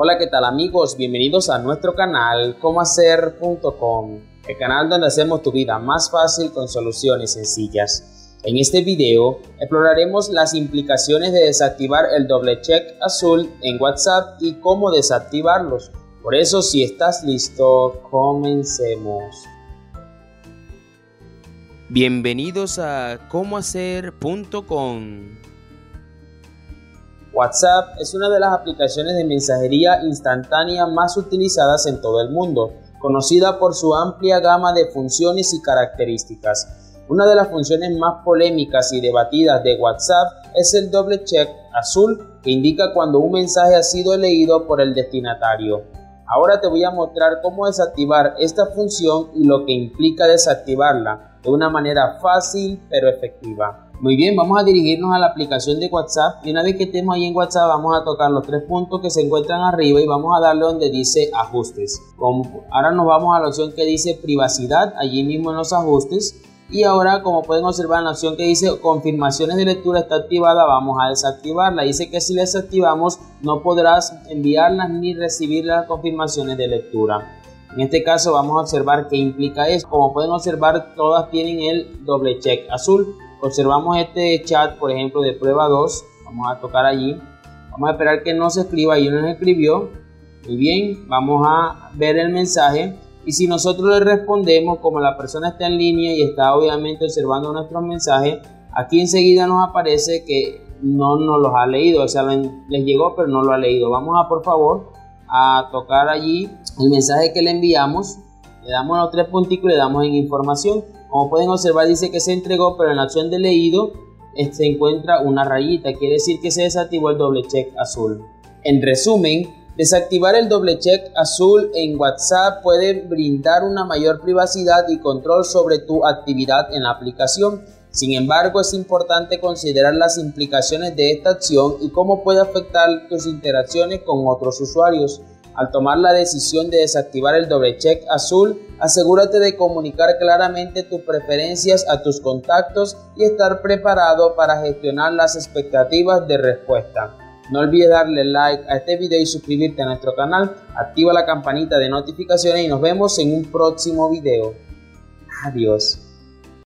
Hola, ¿qué tal amigos? Bienvenidos a nuestro canal comohacer.com, el canal donde hacemos tu vida más fácil con soluciones sencillas. En este video exploraremos las implicaciones de desactivar el doble check azul en WhatsApp y cómo desactivarlos. Por eso, si estás listo, comencemos. Bienvenidos a comohacer.com. WhatsApp es una de las aplicaciones de mensajería instantánea más utilizadas en todo el mundo, conocida por su amplia gama de funciones y características. Una de las funciones más polémicas y debatidas de WhatsApp es el doble check azul que indica cuando un mensaje ha sido leído por el destinatario. Ahora te voy a mostrar cómo desactivar esta función y lo que implica desactivarla de una manera fácil pero efectiva. Muy bien, vamos a dirigirnos a la aplicación de WhatsApp y una vez que estemos ahí en WhatsApp vamos a tocar los tres puntos que se encuentran arriba y vamos a darle donde dice ajustes. ahora nos vamos a la opción que dice privacidad, allí mismo en los ajustes. Y ahora como pueden observar la opción que dice confirmaciones de lectura está activada, vamos a desactivarla. Dice que si la desactivamos no podrás enviarlas ni recibir las confirmaciones de lectura. En este caso vamos a observar qué implica eso. Como pueden observar todas tienen el doble check azul observamos este chat, por ejemplo, de prueba 2, vamos a tocar allí, vamos a esperar que no se escriba, ahí nos escribió, muy bien, vamos a ver el mensaje. Y si nosotros le respondemos, como la persona está en línea y está obviamente observando nuestros mensajes, aquí enseguida nos aparece que no nos los ha leído, o sea, les llegó pero no lo ha leído. Vamos a por favor a tocar allí el mensaje que le enviamos, le damos los tres puntitos y le damos en información como pueden observar dice que se entregó, pero en la opción de leído se encuentra una rayita, quiere decir que se desactivó el doble check azul. En resumen, desactivar el doble check azul en WhatsApp puede brindar una mayor privacidad y control sobre tu actividad en la aplicación. Sin embargo, es importante considerar las implicaciones de esta acción y cómo puede afectar tus interacciones con otros usuarios. Al tomar la decisión de desactivar el doble check azul, asegúrate de comunicar claramente tus preferencias a tus contactos y estar preparado para gestionar las expectativas de respuesta. No olvides darle like a este video y suscribirte a nuestro canal, activa la campanita de notificaciones y nos vemos en un próximo video. Adiós.